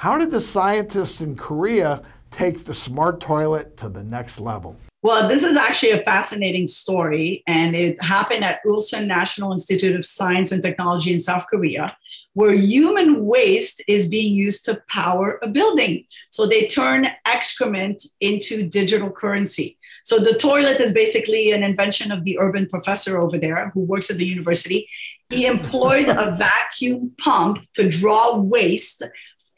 How did the scientists in Korea take the smart toilet to the next level? Well, this is actually a fascinating story, and it happened at Ulsan National Institute of Science and Technology in South Korea, where human waste is being used to power a building. So they turn excrement into digital currency. So the toilet is basically an invention of the urban professor over there who works at the university. He employed a vacuum pump to draw waste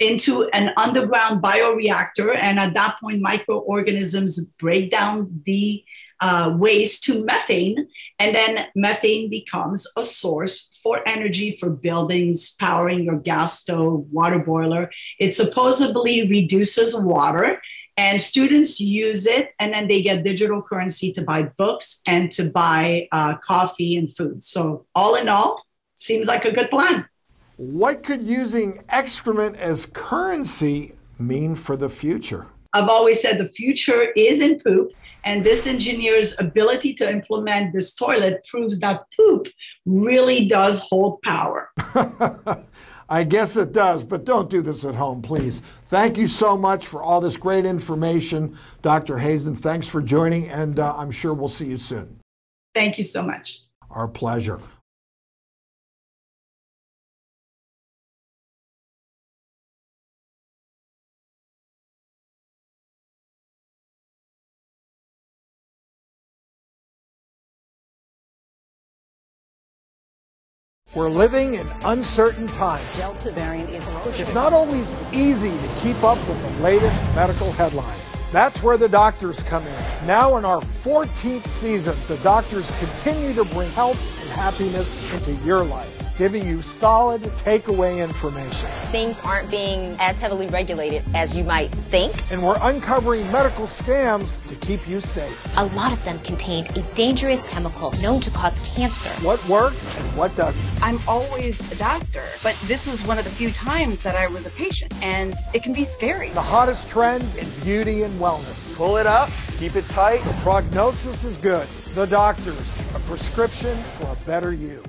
into an underground bioreactor. And at that point, microorganisms break down the uh, waste to methane. And then methane becomes a source for energy for buildings, powering your gas stove, water boiler. It supposedly reduces water. And students use it, and then they get digital currency to buy books and to buy uh, coffee and food. So, all in all, seems like a good plan. What could using excrement as currency mean for the future? I've always said the future is in poop, and this engineer's ability to implement this toilet proves that poop really does hold power. I guess it does, but don't do this at home, please. Thank you so much for all this great information, Dr. Hazan. Thanks for joining, and uh, I'm sure we'll see you soon. Thank you so much. Our pleasure. We're living in uncertain times. Delta variant is It's not always easy to keep up with the latest medical headlines. That's where the doctors come in. Now in our 14th season, the doctors continue to bring health happiness into your life giving you solid takeaway information. Things aren't being as heavily regulated as you might think. And we're uncovering medical scams to keep you safe. A lot of them contained a dangerous chemical known to cause cancer. What works and what doesn't. I'm always a doctor, but this was one of the few times that I was a patient, and it can be scary. The hottest trends in beauty and wellness. Pull it up, keep it tight. The prognosis is good. The doctors, a prescription for a better you.